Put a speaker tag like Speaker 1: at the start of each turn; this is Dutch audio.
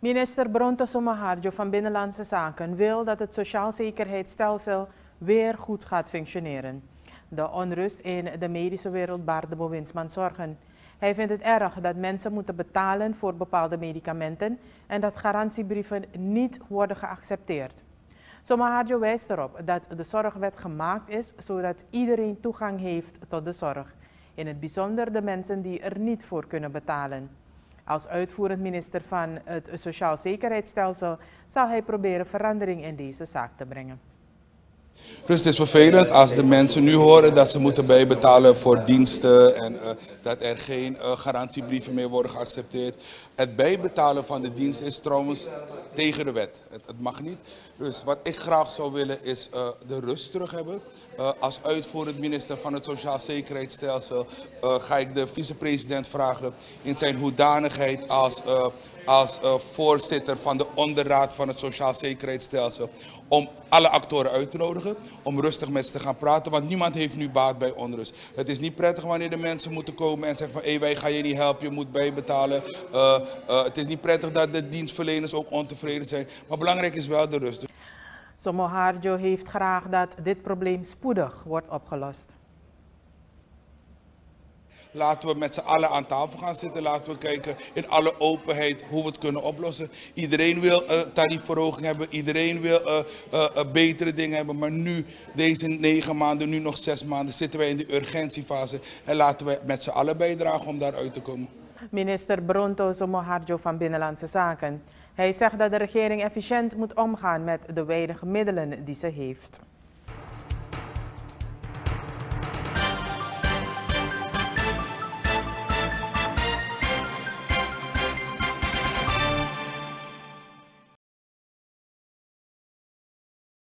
Speaker 1: Minister Bronto Somoharjo van Binnenlandse Zaken wil dat het sociaal zekerheidsstelsel weer goed gaat functioneren. De onrust in de medische wereld baart de bewindsman zorgen. Hij vindt het erg dat mensen moeten betalen voor bepaalde medicamenten en dat garantiebrieven niet worden geaccepteerd. Somoharjo wijst erop dat de zorgwet gemaakt is zodat iedereen toegang heeft tot de zorg. In het bijzonder de mensen die er niet voor kunnen betalen. Als uitvoerend minister van het Sociaal Zekerheidsstelsel zal hij proberen verandering in deze zaak te brengen.
Speaker 2: Dus het is vervelend als de mensen nu horen dat ze moeten bijbetalen voor diensten en uh, dat er geen uh, garantiebrieven meer worden geaccepteerd. Het bijbetalen van de dienst is trouwens tegen de wet. Het, het mag niet. Dus wat ik graag zou willen is uh, de rust terug hebben. als uitvoerend minister van het Sociaal Zekerheidsstelsel ga ik de vicepresident vragen in zijn hoedanigheid als als voorzitter van de onderraad van het Sociaal Zekerheidsstelsel om alle actoren uit te nodigen, om rustig met ze te gaan praten, want niemand heeft nu baat bij onrust. Het is niet prettig wanneer de mensen moeten komen en zeggen van hey, wij gaan je niet helpen, je moet bijbetalen. Uh, het is niet prettig dat de dienstverleners ook ontevreden zijn, maar belangrijk is wel de rust.
Speaker 1: Somoharjo heeft graag dat dit probleem spoedig wordt opgelost.
Speaker 2: Laten we met z'n allen aan tafel gaan zitten. Laten we kijken in alle openheid hoe we het kunnen oplossen. Iedereen wil uh, tariefverhoging hebben. Iedereen wil uh, uh, betere dingen hebben. Maar nu, deze negen maanden, nu nog zes maanden, zitten wij in de urgentiefase. En laten we met z'n allen bijdragen om daaruit te komen.
Speaker 1: Minister Bronto Somoharjo van Binnenlandse Zaken. Hij zegt dat de regering efficiënt moet omgaan met de weinige middelen die ze heeft.